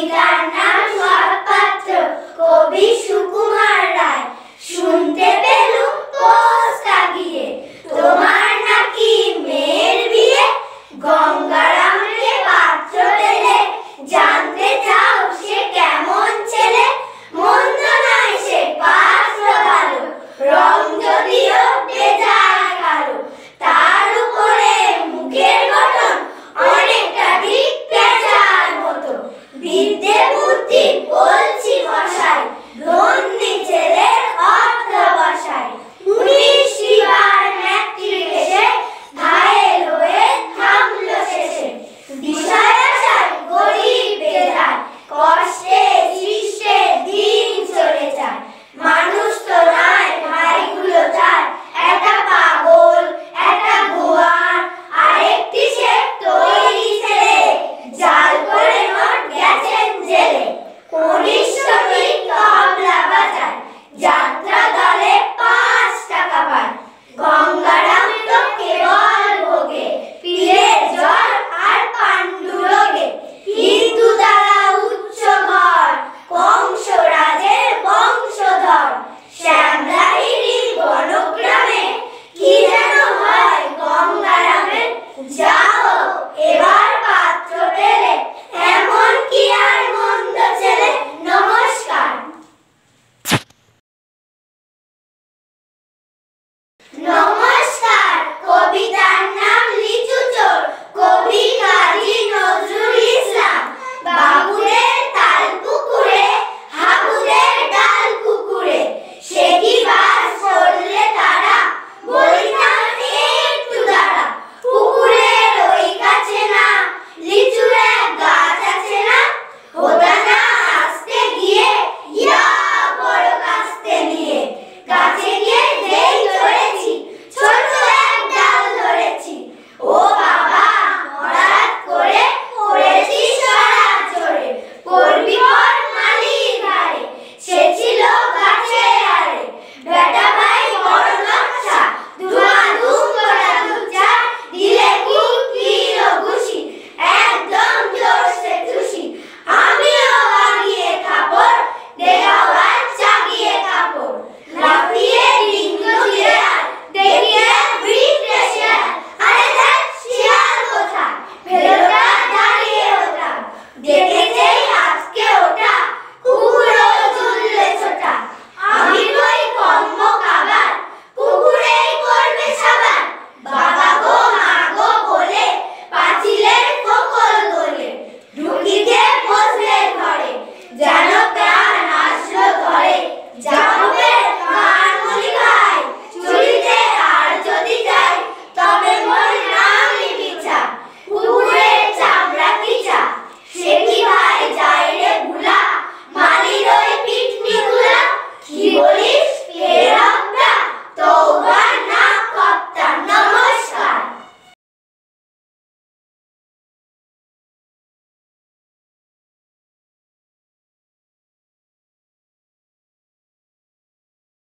Navidad. Unir No.